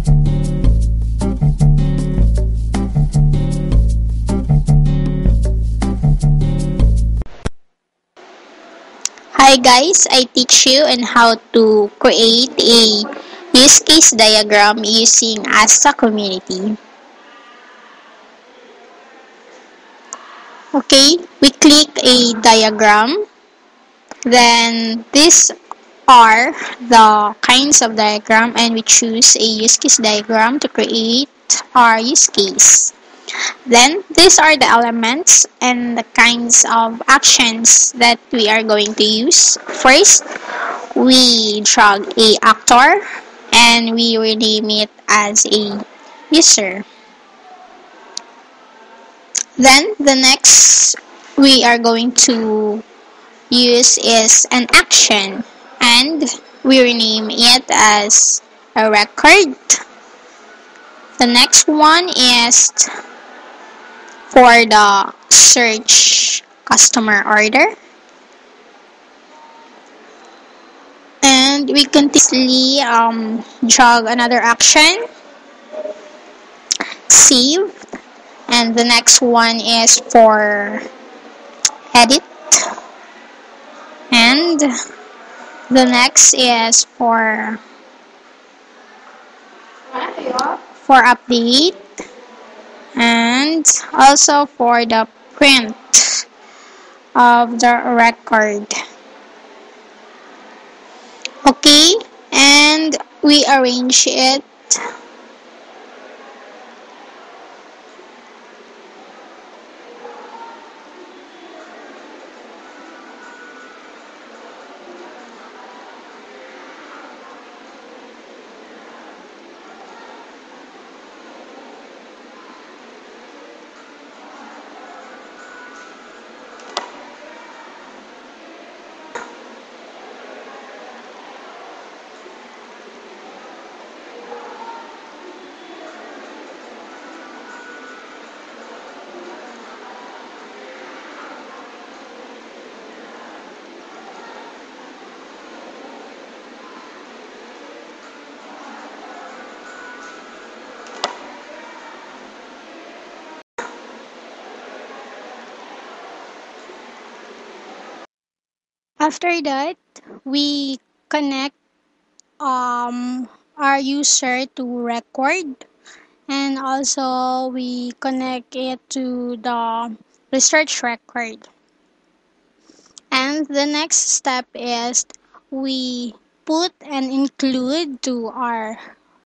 Hi guys, I teach you on how to create a use case diagram using Astah community. Okay, we click a diagram. Then these are the kinds of diagram and we choose a use case diagram to create our use case. Then these are the elements and the kinds of actions that we are going to use. First, we drag a actor and we rename it as a user. Then the next we are going to use is an action and we rename it as a record. The next one is for the search customer order. And we continuously um, drag another action, save, and the next one is for edit, and the next is for for update and also for the print of the record. Okay and we arrange it After that, we connect um, our user to record and also we connect it to the research record. And the next step is we put and include to our